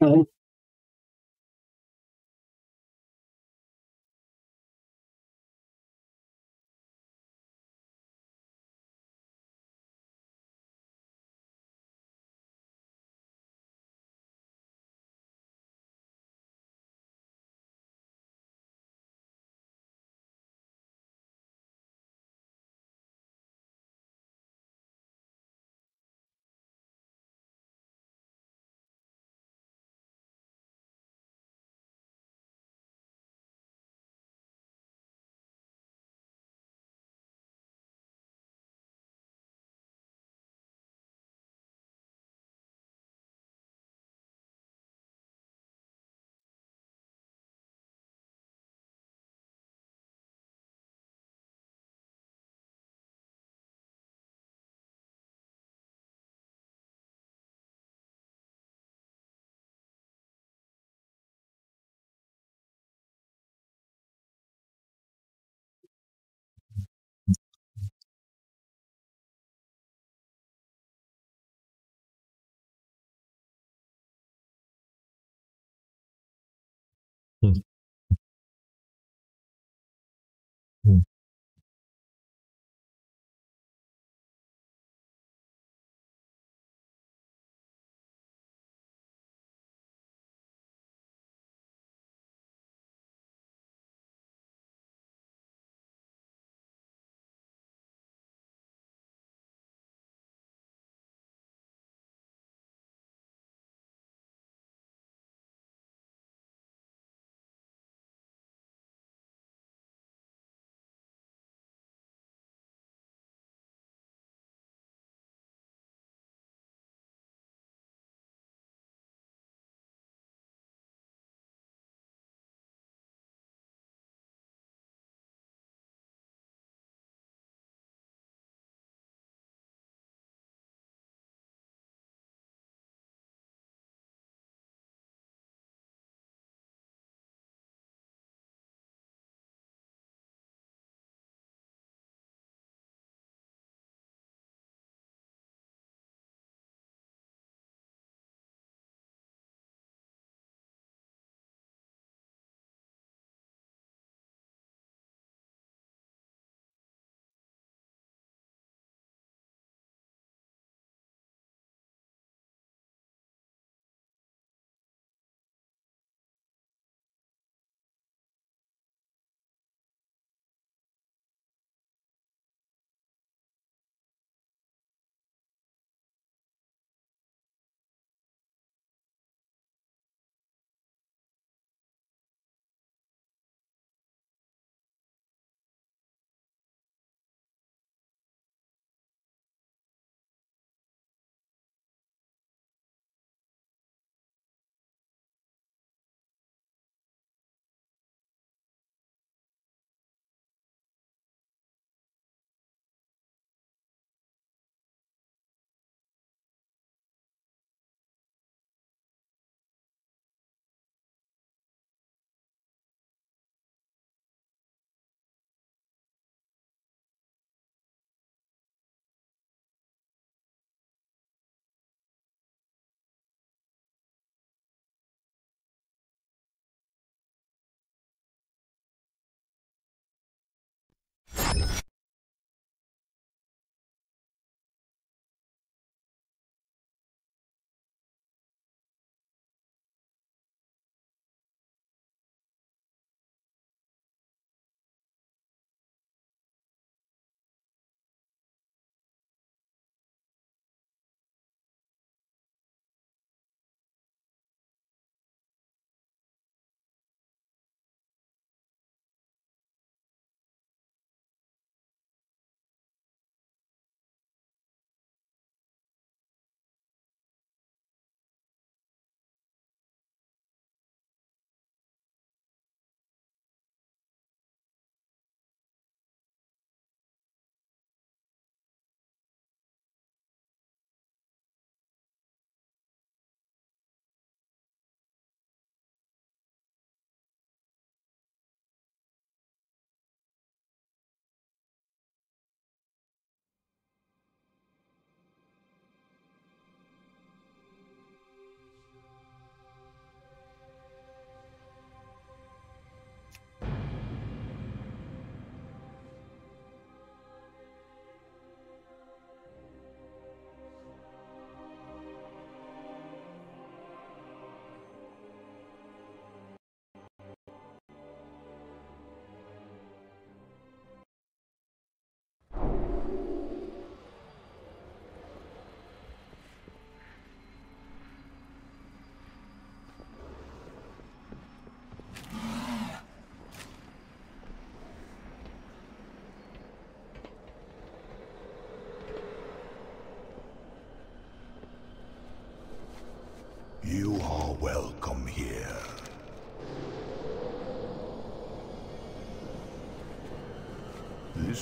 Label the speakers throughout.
Speaker 1: Mhm.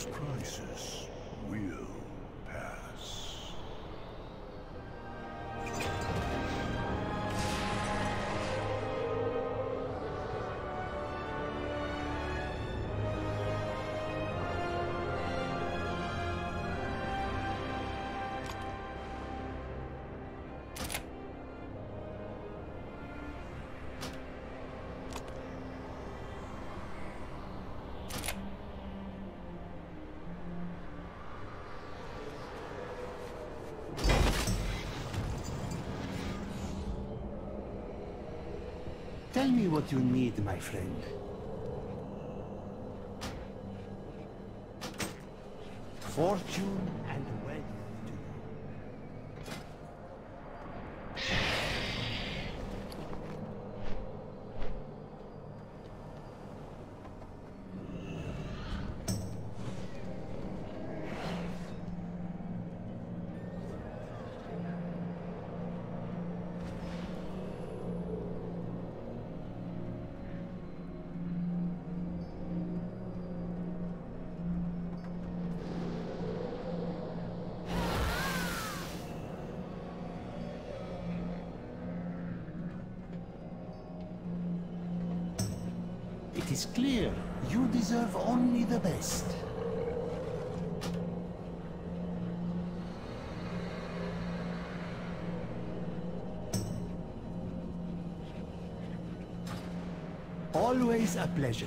Speaker 2: Crisis
Speaker 3: Tell me what you need, my friend. Fortune It is clear you deserve only the best. Always a pleasure.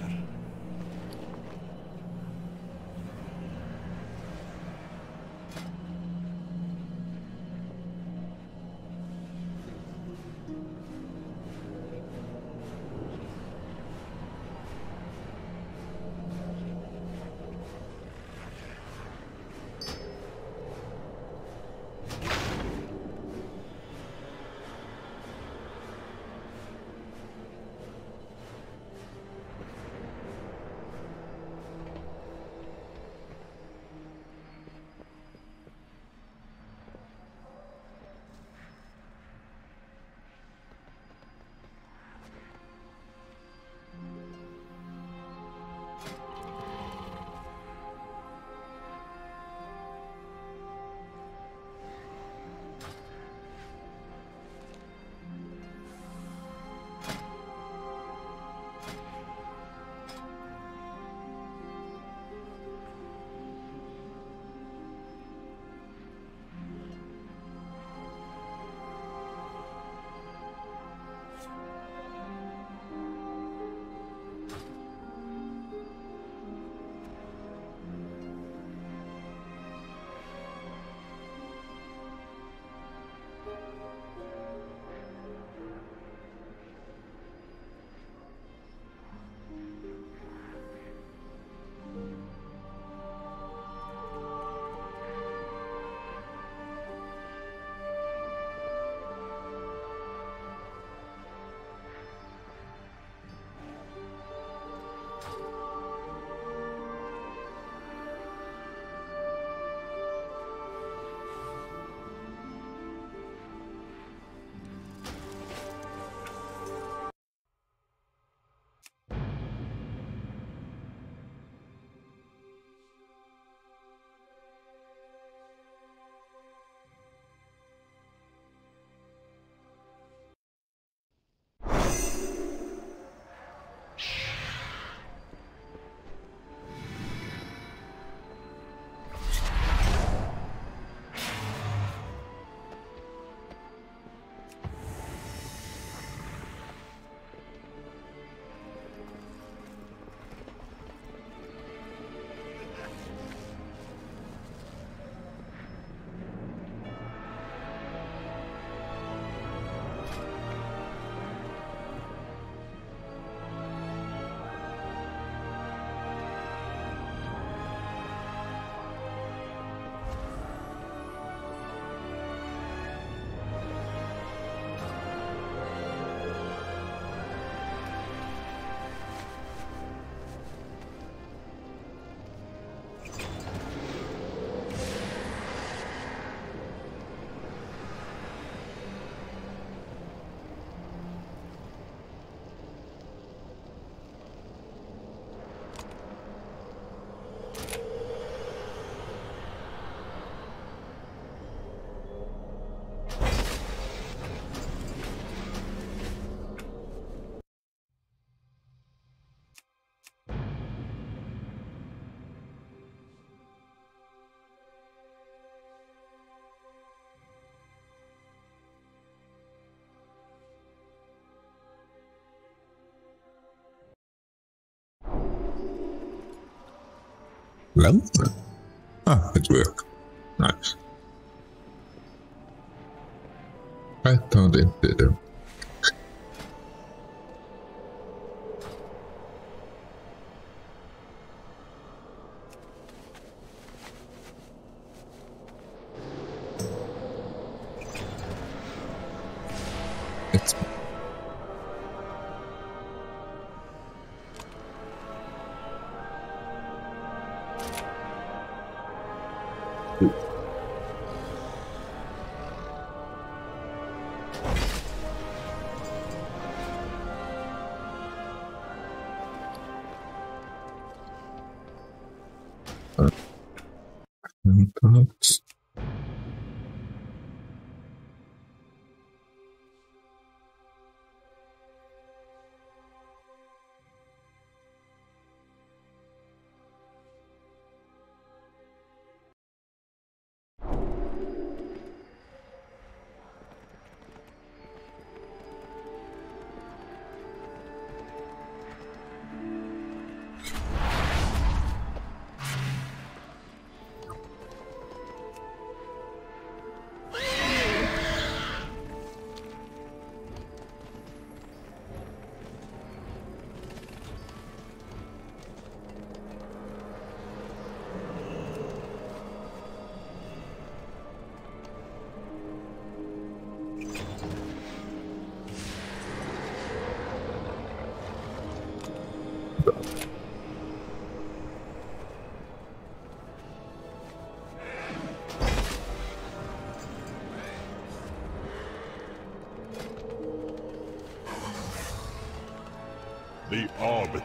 Speaker 1: Hello? Ah, it worked. Nice. I thought it didn't.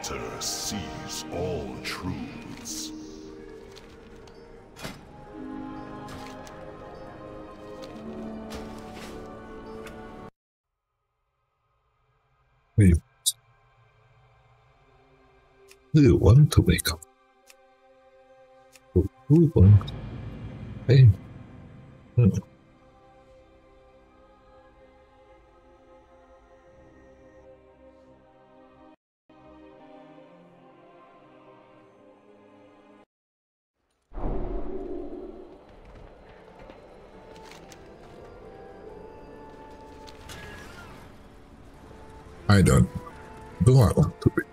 Speaker 2: Arbiter sees all truths.
Speaker 1: Wait. Who want to wake up? Who want? Hey. I don't. Do want to?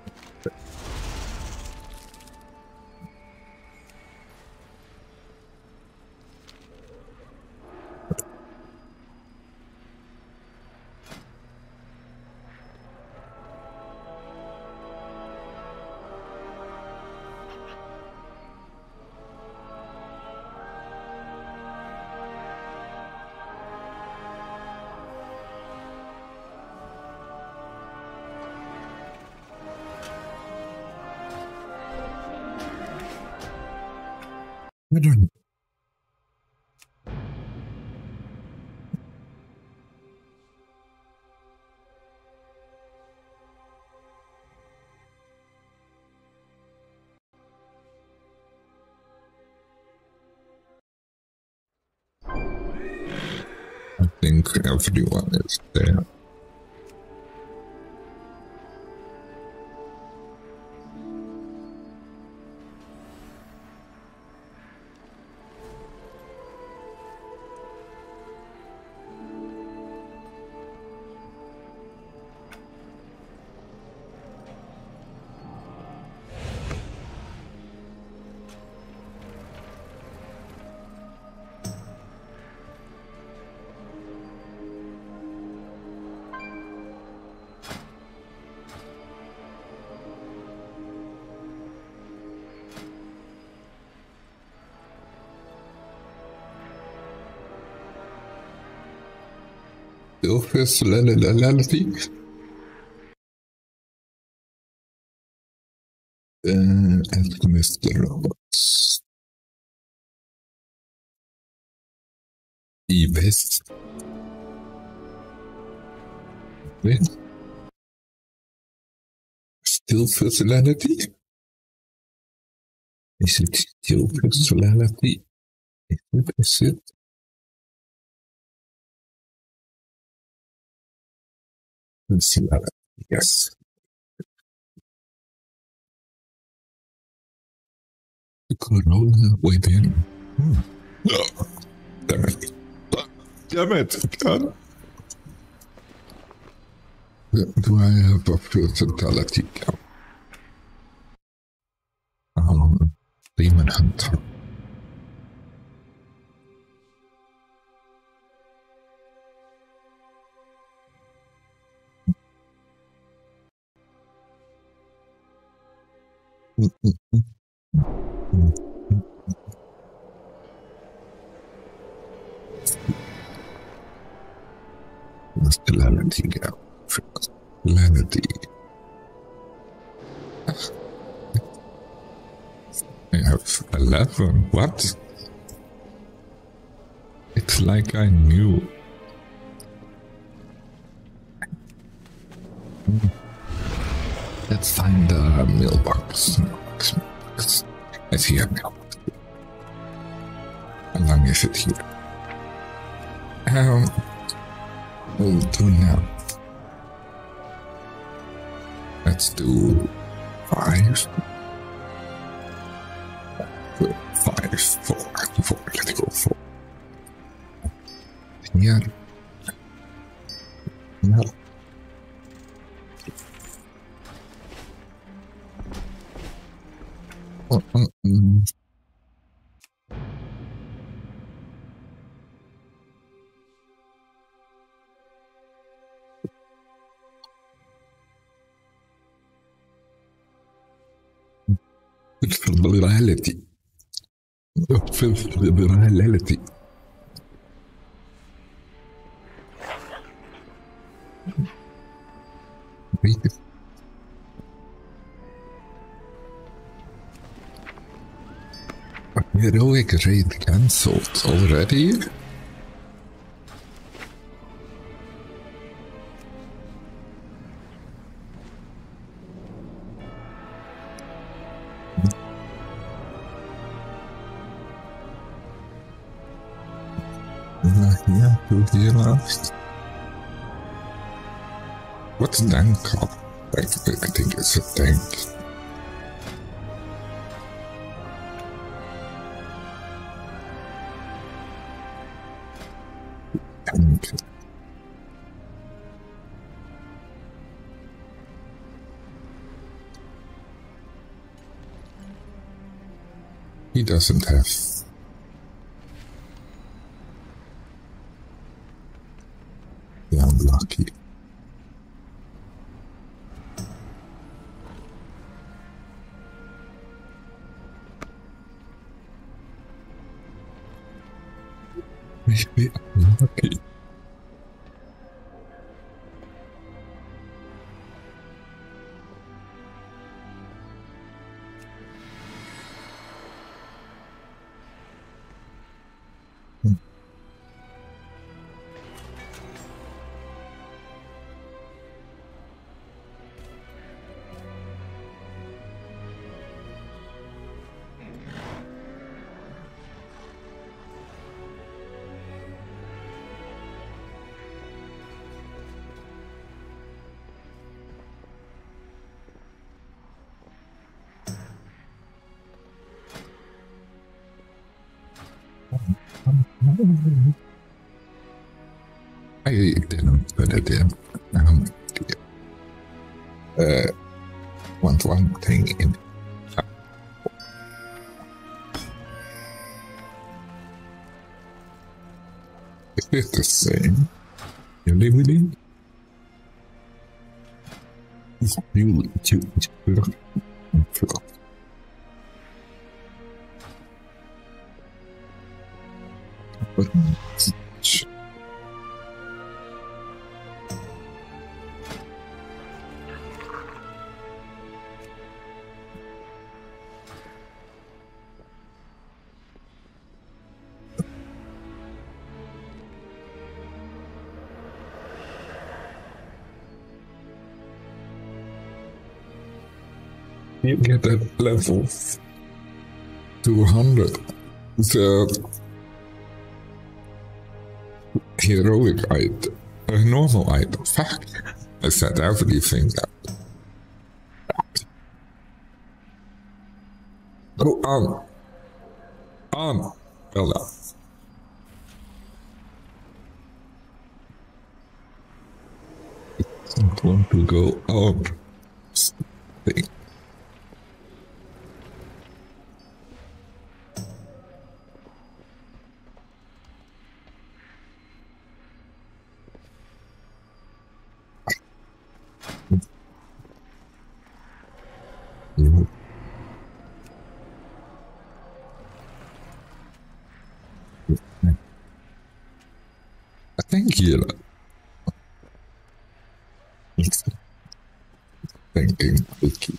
Speaker 1: Think everyone is there. Lality. Uh, alchemist robots. E-West. Wait. Still personality? Is it still personality? Is it? Is it? Personality, yes. Corona within. Hmm. Oh, damn it. Damn it. God. Do I have a versatility count? Um, Demon Hunter. Masculinity gap. Masculinity. I have 11. What? It's like I knew. Let's find the mailbox. Mailbox. I see a mailbox. How long is it here? Um, we'll do now. Let's do five. Five, four, four. Let's go four. Yeah. Reality. The fifth virality. Breathe. Heroic raid cancelled already? What's tank called? I, think it's a. Tank. He doesn't have Maybe I'm Is it the same? Really, really? You, you, you, You level 200. The heroic item, a normal item. Fuck. I said everything. Oh, um, On. Well done. Don't want to go up. Thing. You I think you It's thinking wiki.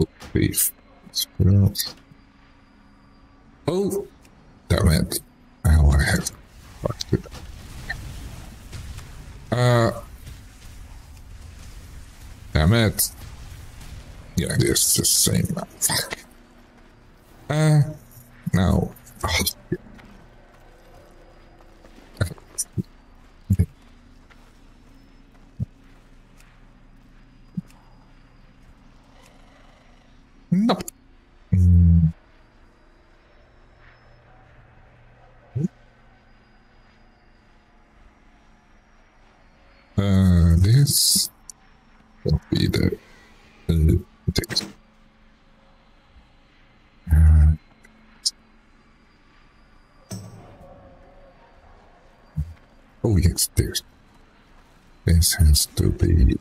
Speaker 1: Oh, beef. Squirrels. Oh, damn it. Now I have fucked it. Uh, damn it. Yeah, it is the same. Fuck. Uh, no. Oh, shit. Okay. Nope. Mm. Uh, this will be the text. Uh, oh yes, there's. This has to be.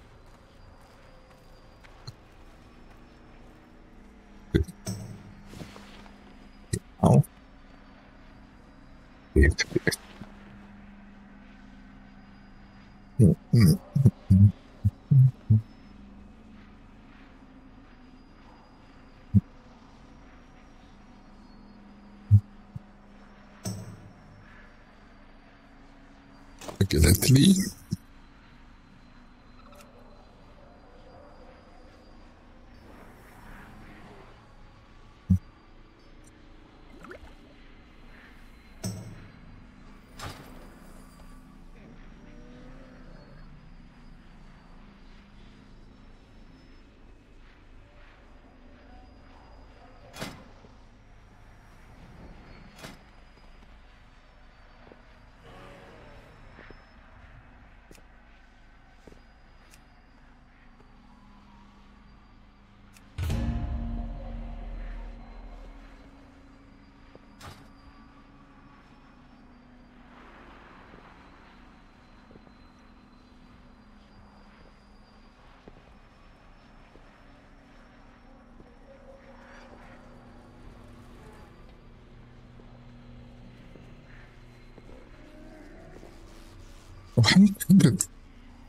Speaker 1: وبحاول فكرة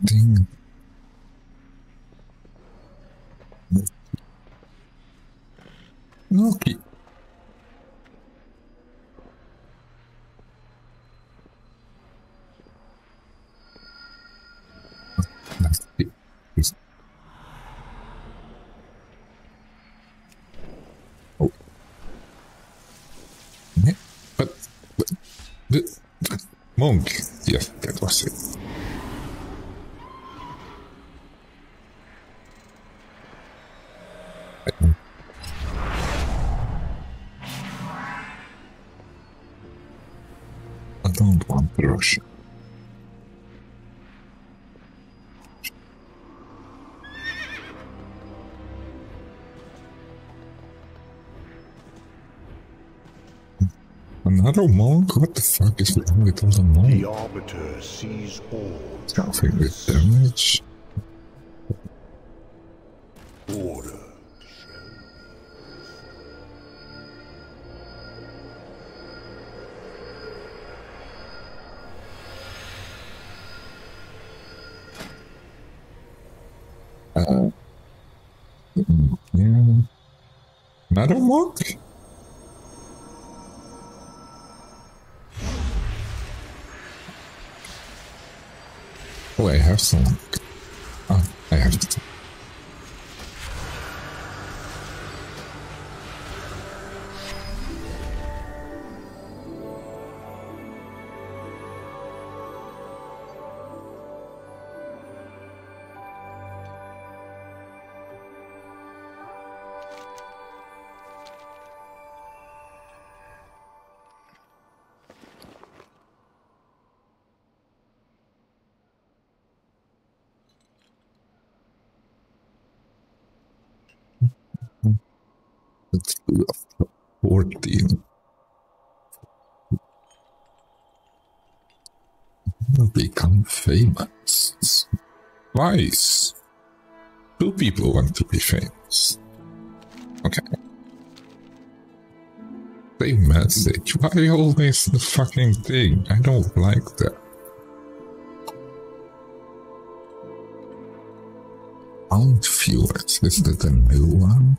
Speaker 1: دين نوكي. Another monk? What the fuck is wrong with all the
Speaker 2: The? Arbiter sees all
Speaker 1: Something with damage? Some. Oh, I have it. 14. Will become famous. Twice. Two people want to be famous. Okay. Same message. Why always the fucking thing? I don't like that. Mount Viewers. Is that a new one?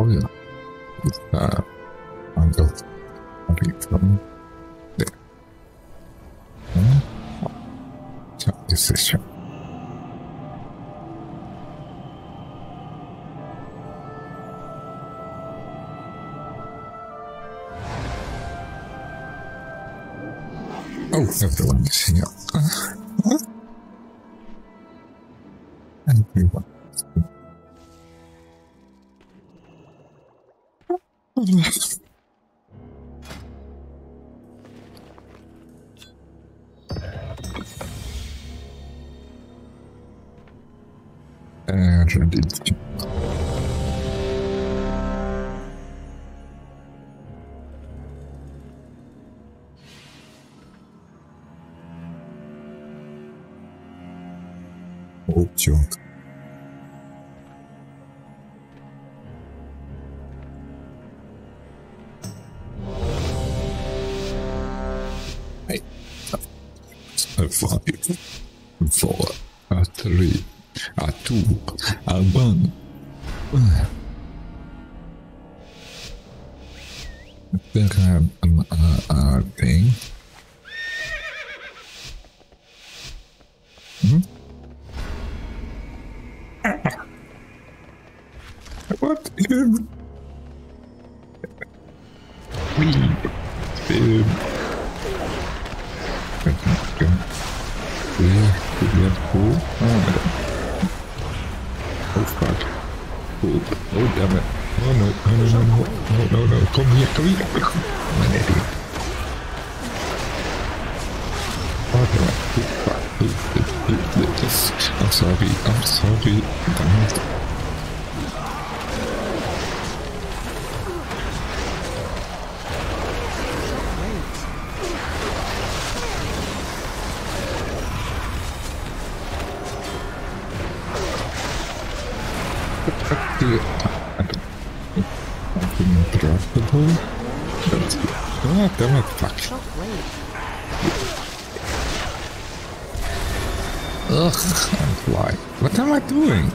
Speaker 1: Oh yeah. It's, uh, I'm just I'll from there. So, uh, this is Oh, everyone is here. Everyone. Damn it. Oh no, no, no, no, no, no, no, no, come here, come here. I'm an idiot. Oh damn it. Oh, fuck. Oh, oh, oh, oh, this. I'm sorry, I'm sorry. Damn fuck. Ugh, why? What am I doing?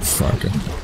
Speaker 1: Fuck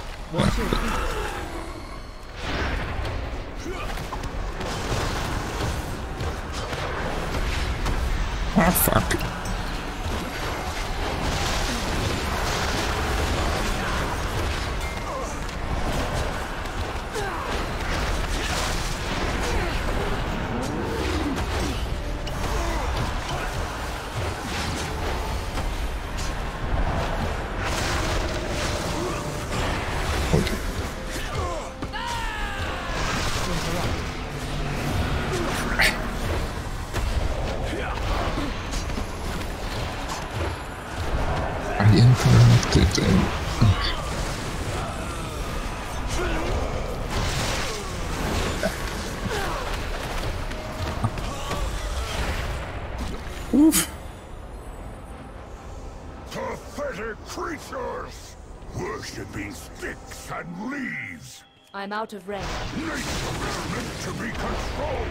Speaker 4: I'm out of range.
Speaker 2: Nature is meant to be controlled,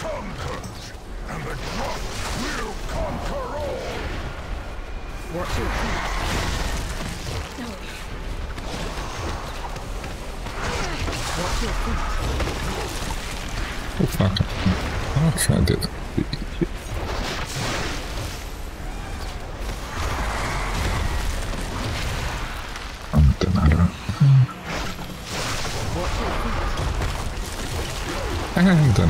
Speaker 2: conquered, and the drop will conquer all!
Speaker 4: Watch your feet. Watch your feet.
Speaker 1: Oh fuck. Okay, I did. Um,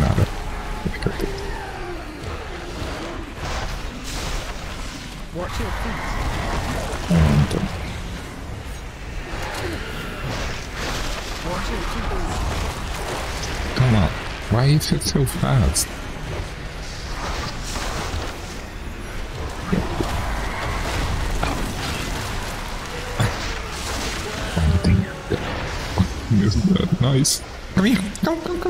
Speaker 4: Watch your feet.
Speaker 1: Come on. Why is it so fast? Isn't that nice? Come here. Come. Come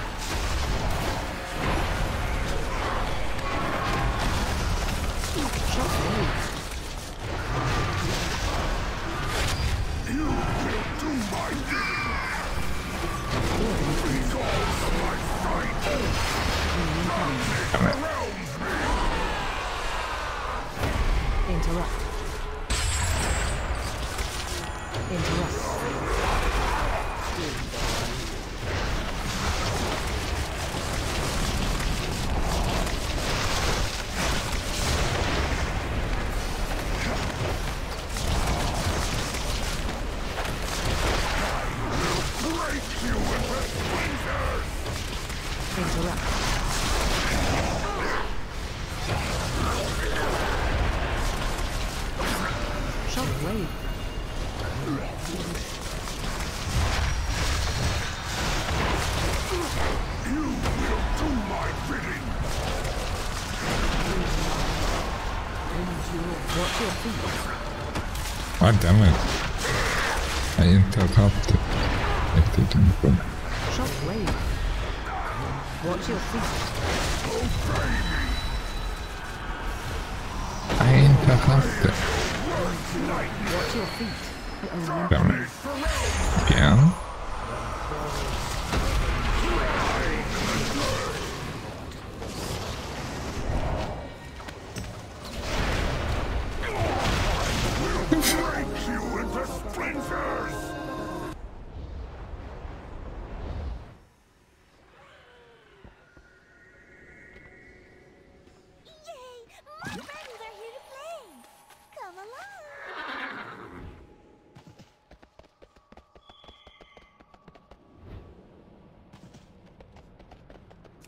Speaker 1: God damn it. I interrupted. They didn't run.
Speaker 4: Shockwave. Watch your feet.
Speaker 1: I interrupted.
Speaker 4: Watch your feet.
Speaker 1: Damn it.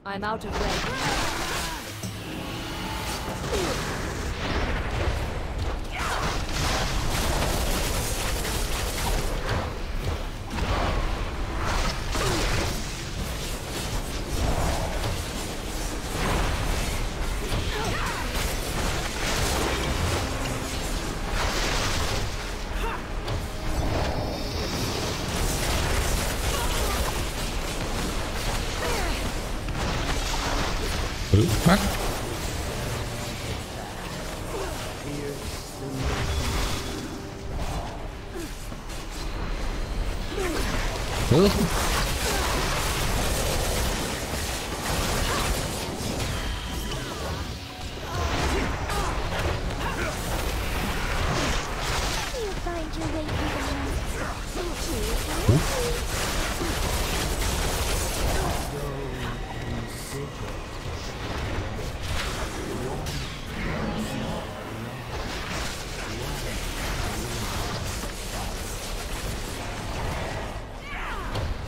Speaker 3: I'm out of range.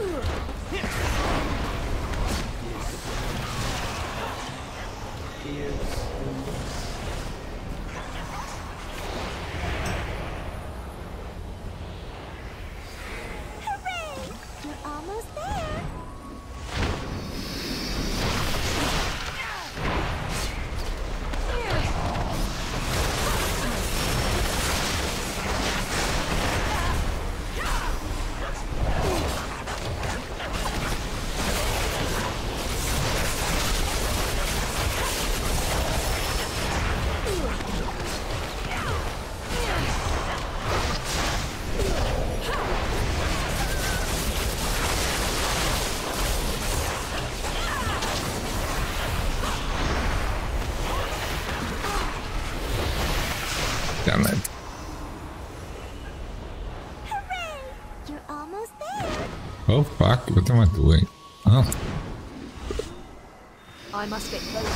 Speaker 5: Hooray!
Speaker 1: Fuck, what am I doing? Oh,
Speaker 3: I must get closer.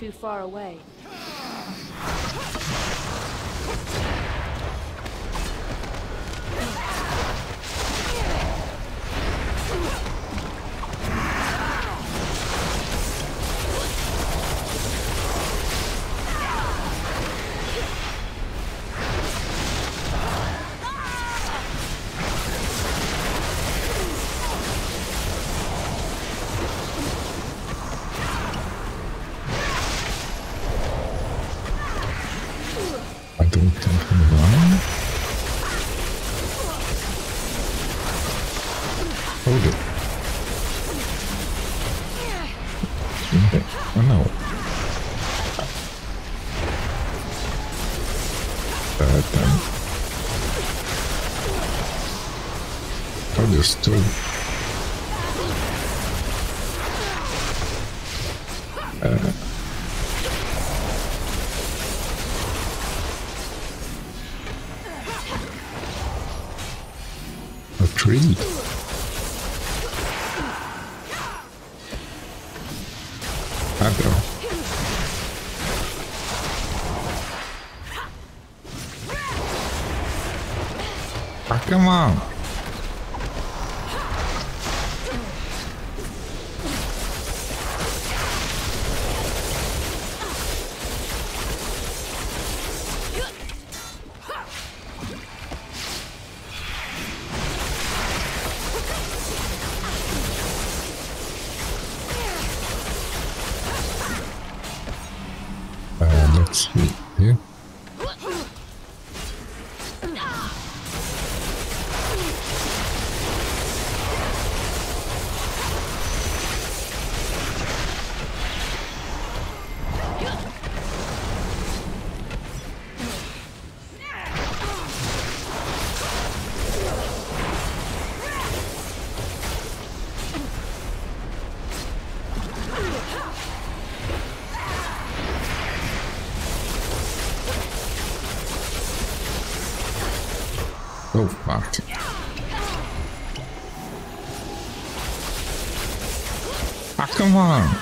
Speaker 3: Too far away.
Speaker 1: Understood. Uh, a tree. Adro. Ah, come on. Oh fuck. Ah, come on.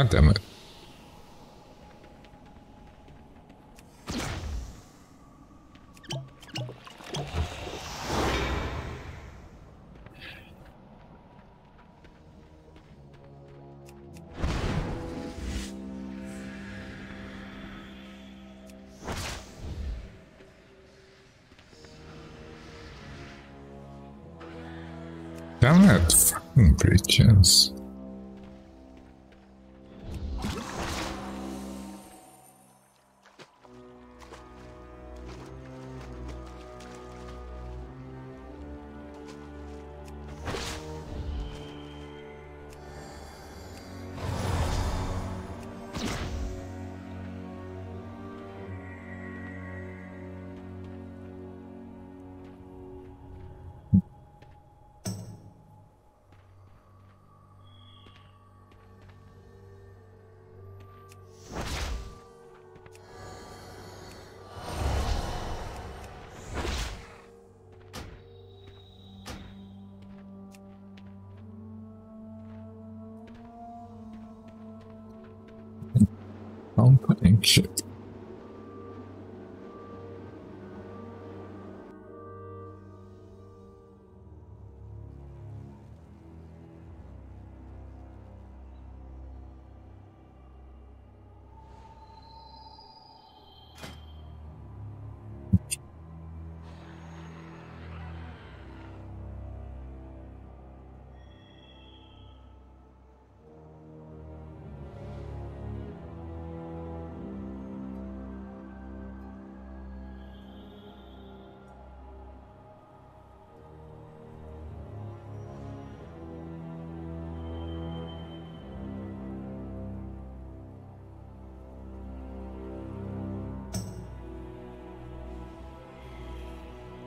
Speaker 1: Ah, damn it. Damn it, fucking bitches.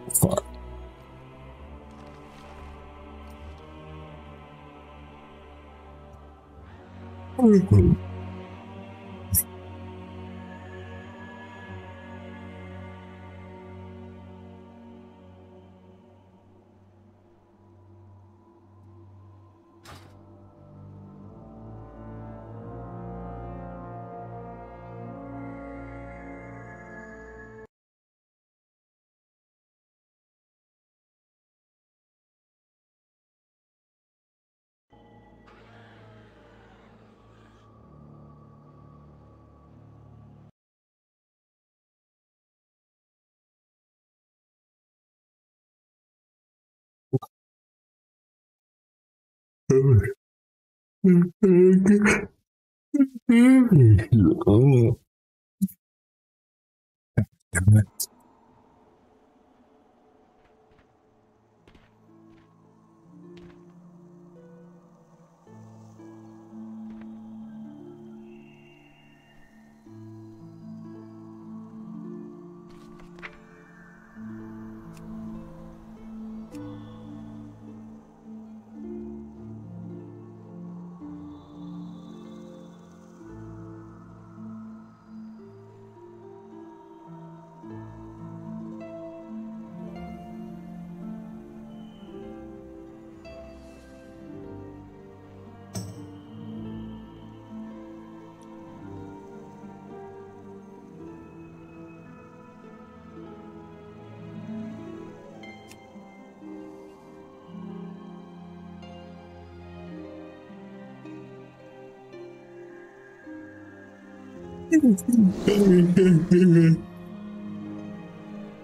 Speaker 1: Fuck. Mm -hmm. Damn it.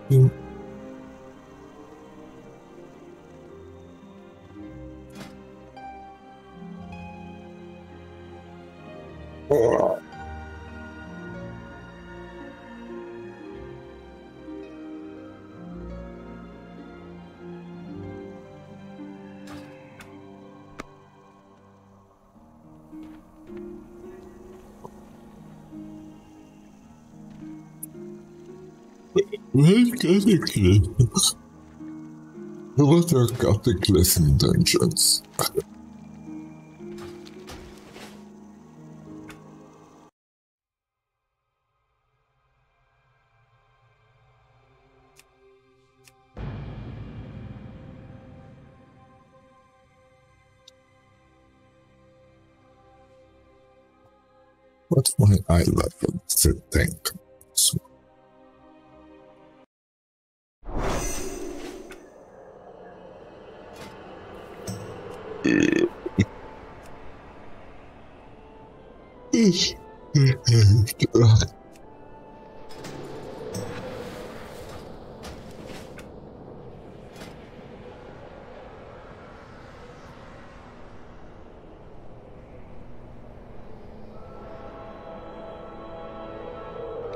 Speaker 1: you Well, Cataclysm. What are Cataclysm dungeons?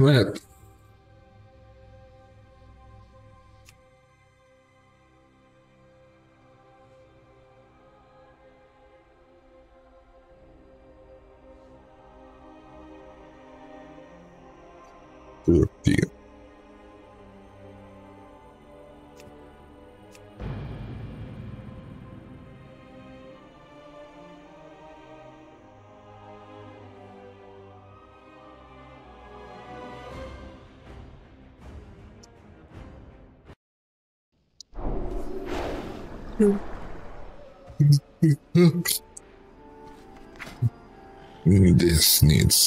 Speaker 1: Ugh,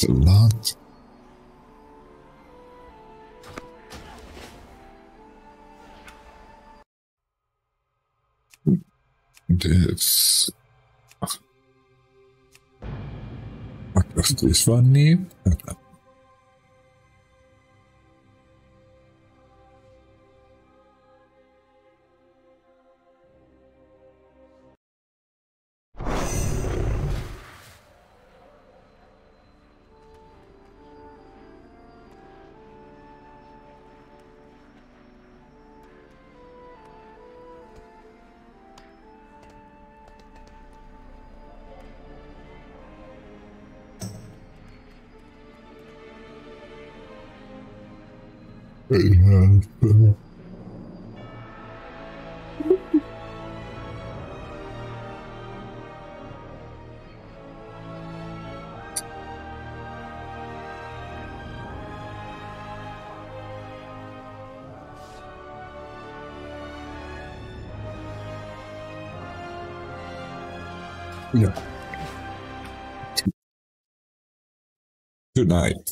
Speaker 1: a lot. This. What does this one need? It. No. Good night.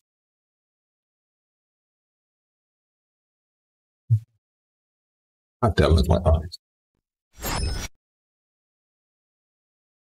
Speaker 1: I tell with my eyes.